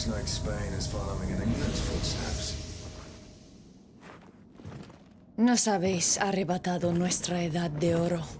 Looks like Spain is following in England's footsteps. Nos habéis arrebatado nuestra edad de oro.